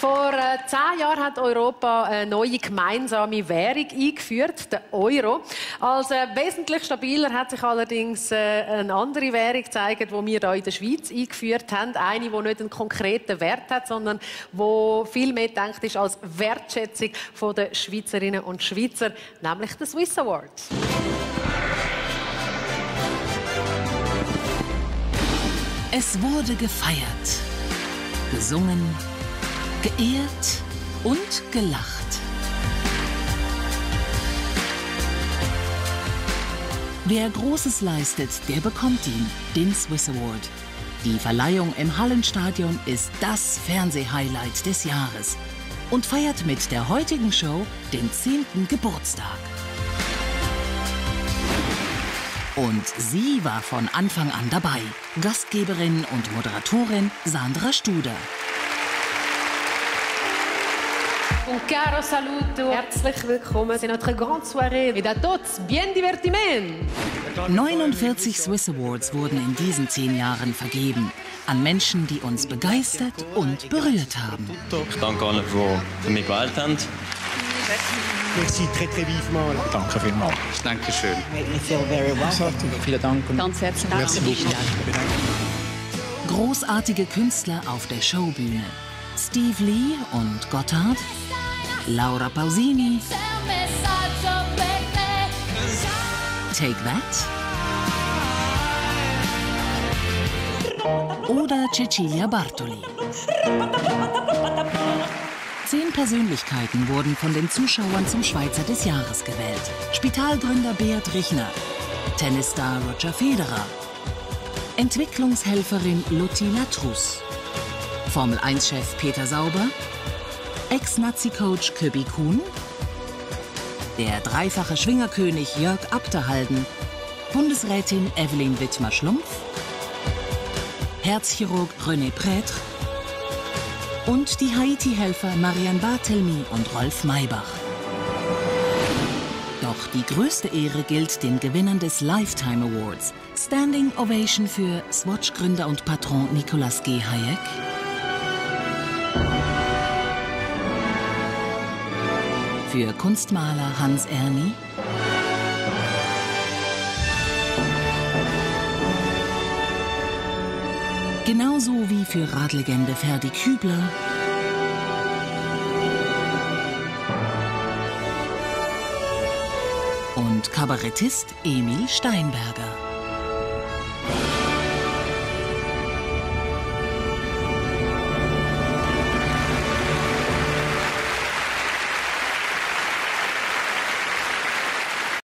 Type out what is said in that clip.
Vor äh, zehn Jahren hat Europa eine neue gemeinsame Währung eingeführt, den Euro. Als äh, wesentlich stabiler hat sich allerdings äh, eine andere Währung gezeigt, die wir hier in der Schweiz eingeführt haben. Eine, die nicht einen konkreten Wert hat, sondern die viel mehr denkt ist als Wertschätzung der Schweizerinnen und Schweizer, nämlich der Swiss Award. Es wurde gefeiert, gesungen, geehrt und gelacht. Wer Großes leistet, der bekommt ihn, den Swiss Award. Die Verleihung im Hallenstadion ist das Fernsehhighlight des Jahres und feiert mit der heutigen Show den 10. Geburtstag. Und sie war von Anfang an dabei. Gastgeberin und Moderatorin Sandra Studer. Un caro saluto, herzlich willkommen in notre grande soirée et à tous bien divertiment. 49 Swiss Awards wurden in diesen zehn Jahren vergeben an Menschen, die uns begeistert und berührt haben. Ich danke allen, die für mich gewählt haben. Merci très très vivement. Danke vielmals. Dankeschön. Vielen Dank. Ganz herzlichen Dank. Großartige Künstler auf der Showbühne. Steve Lee und Gotthard, Laura Pausini, Take That. Oder Cecilia Bartoli. Zehn Persönlichkeiten wurden von den Zuschauern zum Schweizer des Jahres gewählt. Spitalgründer Beat Richner, Tennisstar Roger Federer, Entwicklungshelferin Lutti Latrus, Formel-1-Chef Peter Sauber, Ex-Nazi-Coach Köbi Kuhn, der dreifache Schwingerkönig Jörg Abderhalden, Bundesrätin Evelyn Wittmer-Schlumpf, Herzchirurg René Prêtre und die Haiti-Helfer Marianne Barthelmy und Rolf Maybach. Doch die größte Ehre gilt den Gewinnern des Lifetime Awards. Standing Ovation für Swatch-Gründer und Patron Nicolas G. Hayek. Für Kunstmaler Hans Erni. Genauso wie für Radlegende Ferdi Kübler. Und Kabarettist Emil Steinberger.